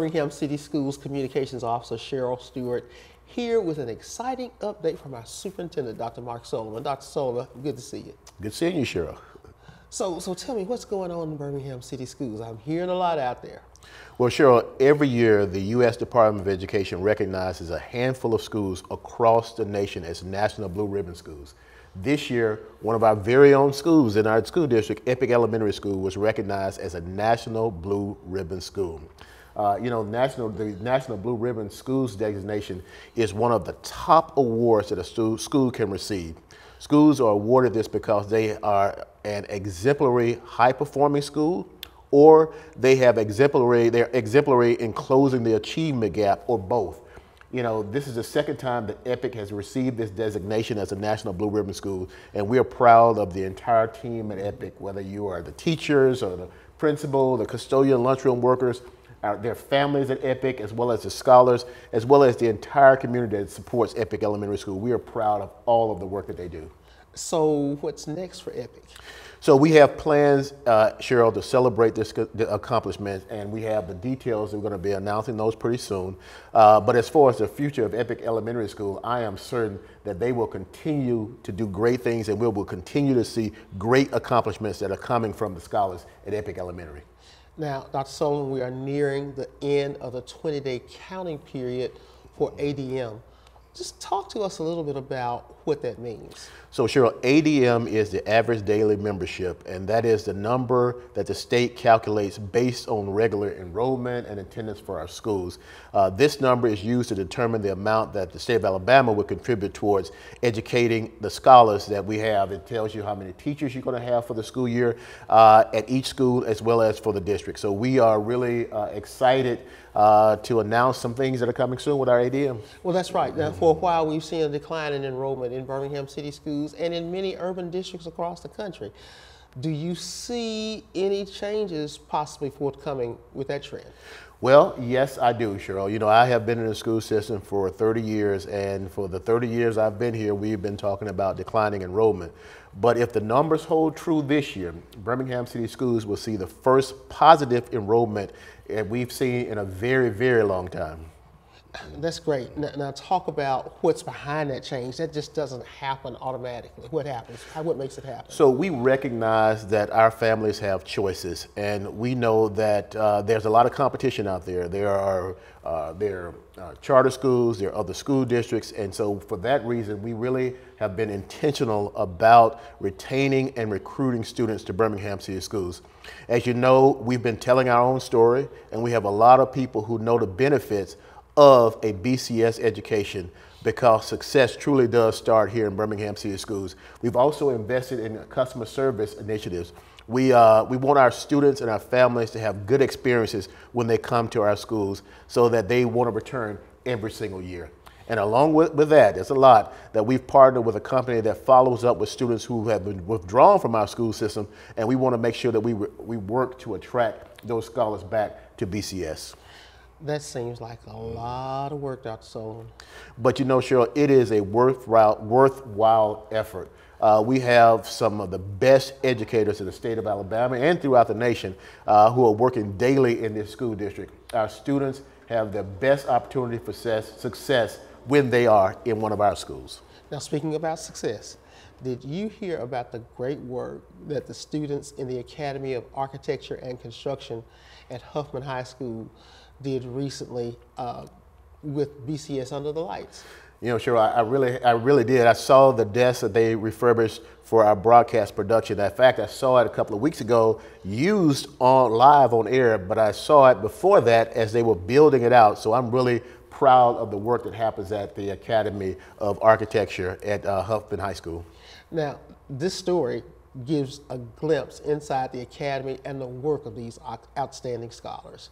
Birmingham City Schools Communications Officer Cheryl Stewart here with an exciting update from our superintendent, Dr. Mark Sullivan. Dr. Sullivan, good to see you. Good seeing you, Cheryl. So, so tell me, what's going on in Birmingham City Schools? I'm hearing a lot out there. Well, Cheryl, every year the U.S. Department of Education recognizes a handful of schools across the nation as National Blue Ribbon Schools. This year, one of our very own schools in our school district, Epic Elementary School, was recognized as a National Blue Ribbon School. Uh, you know, national the National Blue Ribbon Schools designation is one of the top awards that a stu- school can receive. Schools are awarded this because they are an exemplary, high-performing school, or they have exemplary, they're exemplary in closing the achievement gap, or both. You know, this is the second time that EPIC has received this designation as a National Blue Ribbon School, and we are proud of the entire team at EPIC, whether you are the teachers or the principal, the custodian, lunchroom workers, our, their families at EPIC, as well as the scholars, as well as the entire community that supports EPIC Elementary School. We are proud of all of the work that they do. So, what's next for EPIC? So we have plans, uh, Cheryl, to celebrate this accomplishment, and we have the details. We're going to be announcing those pretty soon. Uh, but as far as the future of Epic Elementary School, I am certain that they will continue to do great things, and we will continue to see great accomplishments that are coming from the scholars at Epic Elementary. Now, Dr. Sullivan, we are nearing the end of the 20-day counting period for ADM. Just talk to us a little bit about what that means. So Cheryl, ADM is the average daily membership, and that is the number that the state calculates based on regular enrollment and attendance for our schools. Uh, this number is used to determine the amount that the state of Alabama would contribute towards educating the scholars that we have. It tells you how many teachers you're going to have for the school year uh, at each school as well as for the district. So we are really uh, excited uh, to announce some things that are coming soon with our ADM. Well, that's right. Now, for a while, we've seen a decline in enrollment in Birmingham City schools and in many urban districts across the country. Do you see any changes possibly forthcoming with that trend? Well, yes, I do, Cheryl. You know, I have been in the school system for 30 years, and for the 30 years I've been here, we've been talking about declining enrollment. But if the numbers hold true this year, Birmingham City Schools will see the first positive enrollment that we've seen in a very, very long time. That's great. Now, now, talk about what's behind that change. That just doesn't happen automatically. What happens? How, what makes it happen? So we recognize that our families have choices, and we know that uh, there's a lot of competition out there. There are uh, there are uh, charter schools, there are other school districts, and so for that reason, we really have been intentional about retaining and recruiting students to Birmingham City Schools. As you know, we've been telling our own story, and we have a lot of people who know the benefits of a BCS education because success truly does start here in Birmingham City Schools. We've also invested in customer service initiatives. We, uh, we want our students and our families to have good experiences when they come to our schools so that they want to return every single year. And along with, with that, there's a lot that we've partnered with a company that follows up with students who have been withdrawn from our school system, and we want to make sure that we, we work to attract those scholars back to BCS. That seems like a lot of work, Dr. Sullivan. But you know, Cheryl, it is a worthwhile, worthwhile effort. Uh, we have some of the best educators in the state of Alabama and throughout the nation uh, who are working daily in this school district. Our students have the best opportunity for success, success when they are in one of our schools. Now, speaking about success, did you hear about the great work that the students in the Academy of Architecture and Construction at Huffman High School did recently uh, with BCS Under the Lights. You know, sure, I, I, really, I really did. I saw the desk that they refurbished for our broadcast production. In fact, I saw it a couple of weeks ago, used on live on air, but I saw it before that as they were building it out. So I'm really proud of the work that happens at the Academy of Architecture at uh, Huffman High School. Now, this story gives a glimpse inside the Academy and the work of these outstanding scholars.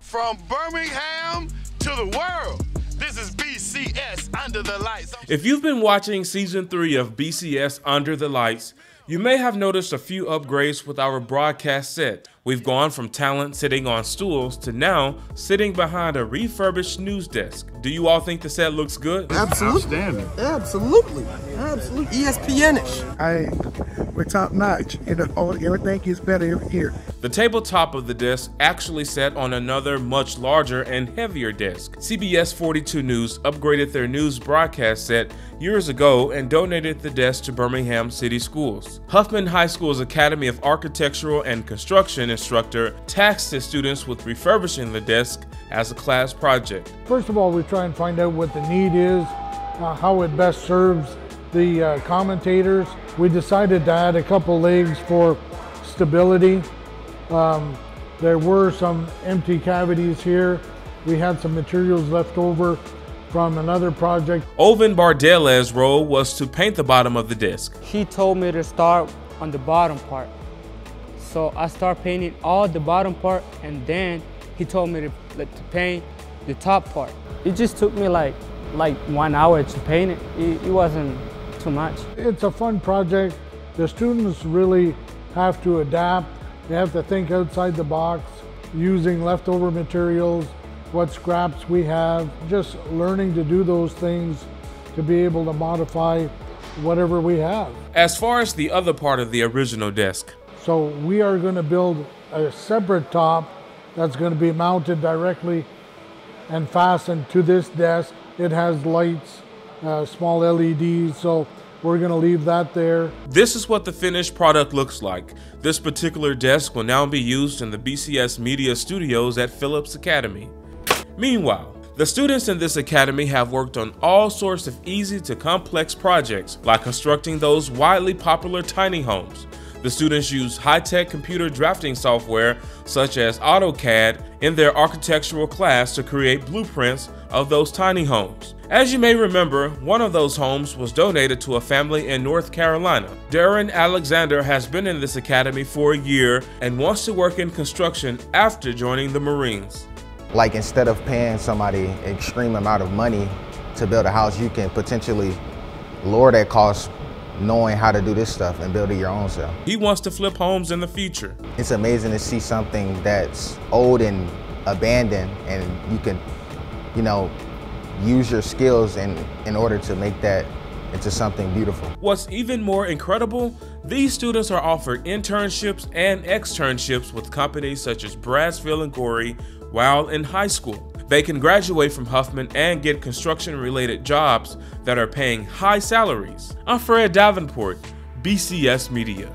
From Birmingham to the world, this is BCS Under the Lights. If you've been watching season three of BCS Under the Lights, you may have noticed a few upgrades with our broadcast set. We've gone from talent sitting on stools to now sitting behind a refurbished news desk. Do you all think the set looks good? Absolutely. Absolutely. Absolutely. ESPN-ish. I, we're top notch. You know, everything is better here. The tabletop of the desk actually sat on another much larger and heavier desk. CBS 42 News upgraded their news broadcast set years ago and donated the desk to Birmingham City Schools. Huffman High School's Academy of Architectural and Construction instructor tasked his students with refurbishing the desk as a class project. First of all, we try and find out what the need is, uh, how it best serves the uh, commentators. We decided to add a couple legs for stability. Um, there were some empty cavities here. We had some materials left over from another project. Oven Bardelez's role was to paint the bottom of the disc. He told me to start on the bottom part. So I start painting all the bottom part and then he told me to, to paint the top part. It just took me like like one hour to paint it. it. It wasn't too much. It's a fun project. The students really have to adapt. They have to think outside the box using leftover materials, what scraps we have, just learning to do those things to be able to modify whatever we have. As far as the other part of the original desk. So we are going to build a separate top that's going to be mounted directly and fastened to this desk. It has lights, uh, small LEDs, so we're going to leave that there. This is what the finished product looks like. This particular desk will now be used in the BCS Media Studios at Phillips Academy. Meanwhile, the students in this academy have worked on all sorts of easy to complex projects, like constructing those widely popular tiny homes. The students use high-tech computer drafting software such as AutoCAD in their architectural class to create blueprints of those tiny homes. As you may remember, one of those homes was donated to a family in North Carolina. Darren Alexander has been in this academy for a year and wants to work in construction after joining the Marines. Like instead of paying somebody extreme amount of money to build a house, you can potentially lower that cost knowing how to do this stuff and building your own self. He wants to flip homes in the future. It's amazing to see something that's old and abandoned and you can, you know, use your skills in, in order to make that into something beautiful. What's even more incredible, these students are offered internships and externships with companies such as Brasfield and Gorrie while in high school. They can graduate from Huffman and get construction related jobs that are paying high salaries. I'm Fred Davenport, BCS Media.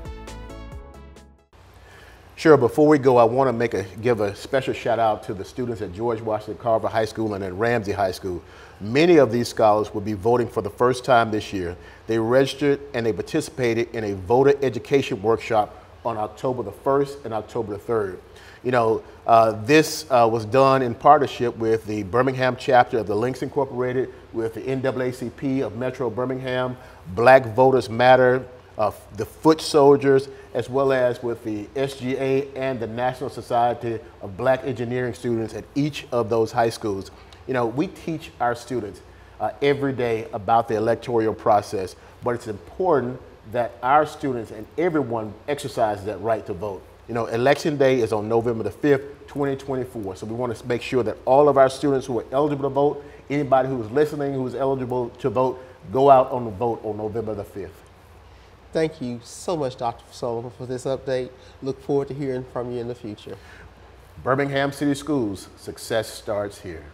Sure, before we go, I want to make a give a special shout out to the students at George Washington Carver High School and at Ramsay High School. Many of these scholars will be voting for the first time this year. They registered and they participated in a voter education workshop on October the 1st and October the 3rd. You know, uh, this uh, was done in partnership with the Birmingham chapter of the Links Incorporated, with the NAACP of Metro Birmingham, Black Voters Matter, uh, the Foot Soldiers, as well as with the SGA and the National Society of Black Engineering Students at each of those high schools. You know, we teach our students uh, every day about the electoral process, but it's important that our students and everyone exercises that right to vote. You know, election day is on November the 5th, 2024. So we want to make sure that all of our students who are eligible to vote, anybody who is listening who is eligible to vote, go out on the vote on November the 5th. Thank you so much, Dr. Sullivan, for this update. Look forward to hearing from you in the future. Birmingham City Schools, success starts here.